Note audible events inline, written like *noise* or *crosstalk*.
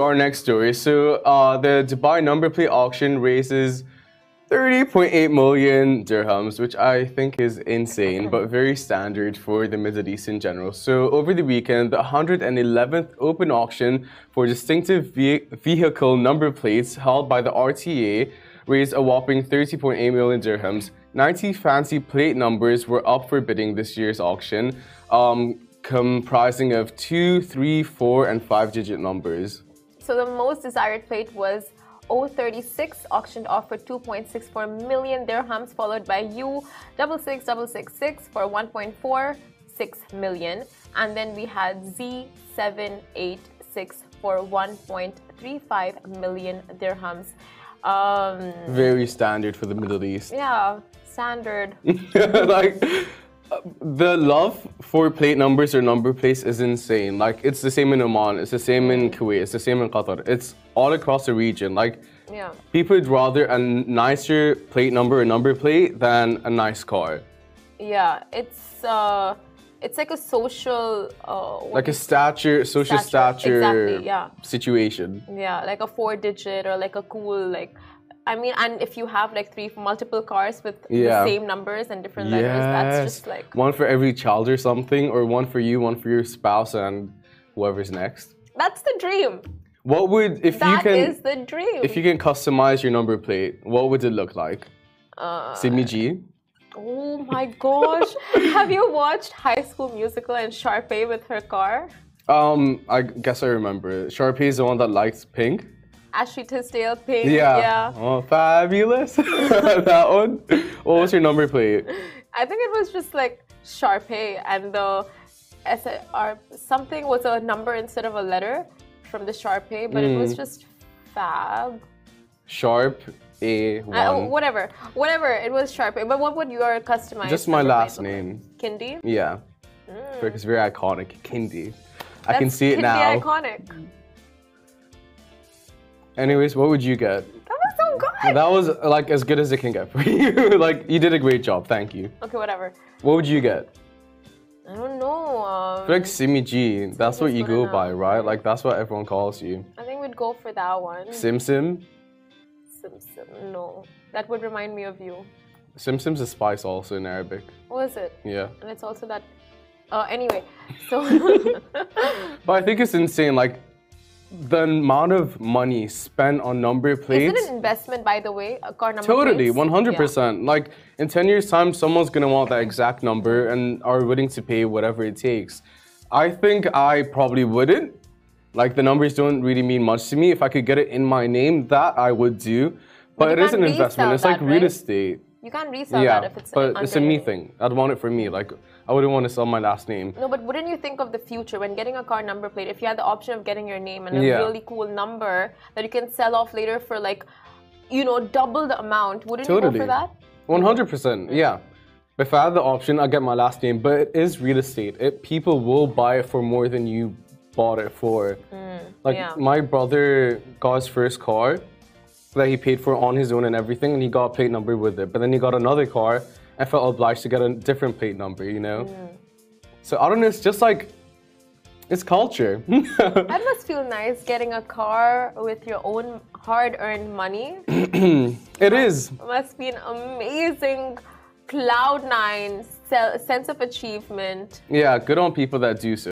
Our next story. So, uh, the Dubai number plate auction raises 30.8 million dirhams, which I think is insane, but very standard for the Middle East in general. So, over the weekend, the 111th open auction for distinctive ve vehicle number plates held by the RTA raised a whopping 30.8 million dirhams. 90 fancy plate numbers were up for bidding this year's auction, um, comprising of two, three, four, and 5 digit numbers. So the most desired plate was O36, auctioned off for 2.64 million dirhams, followed by U66666 for 1.46 million. And then we had Z786 for 1.35 million dirhams. Um, Very standard for the Middle East. Yeah, standard. like, the love for plate numbers or number plates is insane. Like it's the same in Oman, it's the same in Kuwait, it's the same in Qatar. It's all across the region. Like yeah. people would rather a nicer plate number or number plate than a nice car. Yeah, it's uh, it's like a social uh, like a stature, social stature, stature exactly, yeah. situation. Yeah, like a four digit or like a cool like I mean, and if you have like three multiple cars with yeah. the same numbers and different letters, that's just like one for every child or something, or one for you, one for your spouse, and whoever's next. That's the dream. What would if that you can? That is the dream. If you can customize your number plate, what would it look like? Uh, Simi G. Oh my gosh! *laughs* have you watched High School Musical and Sharpay with her car? Um, I guess I remember. Sharpay is the one that likes pink. Ashley Tisdale pink. Yeah. yeah. Oh, fabulous. *laughs* that one. What was your number plate? I think it was just like Sharpay and the SR something was a number instead of a letter from the Sharpay, but mm. it was mm. just fab. Sharp A one. Uh, whatever, whatever. It was Sharpay. But what would your customize? Just my last name. Kindy. Yeah. Mm. It's very iconic. Kindy. That's I can see it Kindi now. iconic. Anyways, what would you get? That was so good. That was like as good as it can get for *laughs* you. like you did a great job. Thank you. Okay, whatever. What would you get? I don't know. Um, like Simi G. That's what you go enough. by, right? Like that's what everyone calls you. I think we'd go for that one. Sim Sim. Sim Sim. No, that would remind me of you. Sim Sim's a spice also in Arabic. What is it? Yeah. And it's also that. Uh, anyway, so. *laughs* but I think it's insane. Like the amount of money spent on number plates. Is it an investment, by the way, a car number Totally, 100%. Yeah. Like, in 10 years' time, someone's going to want that exact number and are willing to pay whatever it takes. I think I probably wouldn't. Like, the numbers don't really mean much to me. If I could get it in my name, that I would do. But, but it is an investment. It's like real estate. You can't resell yeah, that if it's but it's a me thing. I'd want it for me. Like I wouldn't want to sell my last name. No, but wouldn't you think of the future when getting a car number plate? If you had the option of getting your name and a yeah. really cool number that you can sell off later for like, you know, double the amount, wouldn't totally. you go for that? One hundred percent. Yeah. If I had the option, I'd get my last name. But it is real estate. It people will buy it for more than you bought it for. Mm, like yeah. my brother got his first car that he paid for on his own and everything, and he got a plate number with it. But then he got another car and felt obliged to get a different plate number, you know? Mm. So I don't know, it's just like, it's culture. *laughs* that must feel nice getting a car with your own hard earned money. *clears throat* it is. Must be an amazing cloud nine sense of achievement. Yeah, good on people that do so.